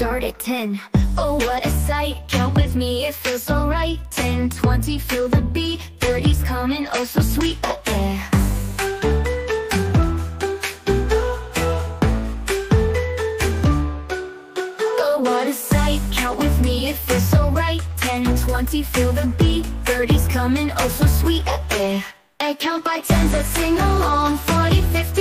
one. Oh, what a sight. Count with me, it feels so right. 10, 20, feel the beat. 30's coming, oh so sweet. oh Yeah. Oh, what a sight. Count with me, it feels so right. 10, 20, feel the beat. 30's coming, oh so sweet. Oh, yeah. I count by tens, let's sing along. 40, 50,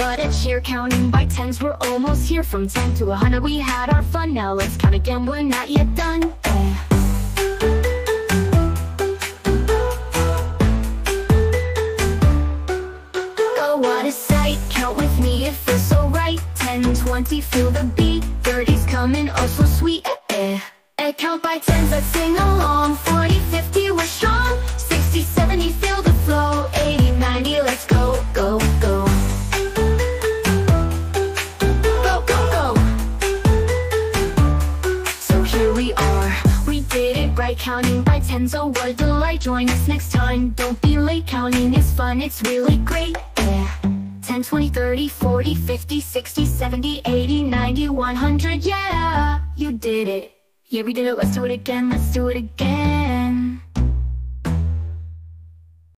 What a cheer, counting by tens, we're almost here. From 10 to a 100, we had our fun. Now let's count again, we're not yet done. Oh, what a sight, count with me, it feels so right. 10, 20, feel the beat. 30's coming, oh so sweet. Eh, eh. Eh, count by tens, let's sing along. 40, 50, we're strong right Counting by tens, oh what a delight Join us next time, don't be late Counting is fun, it's really great yeah. 10, 20, 30, 40, 50, 60, 70, 80, 90, 100 Yeah, you did it. Yeah, we did it, let's do it again, let's do it again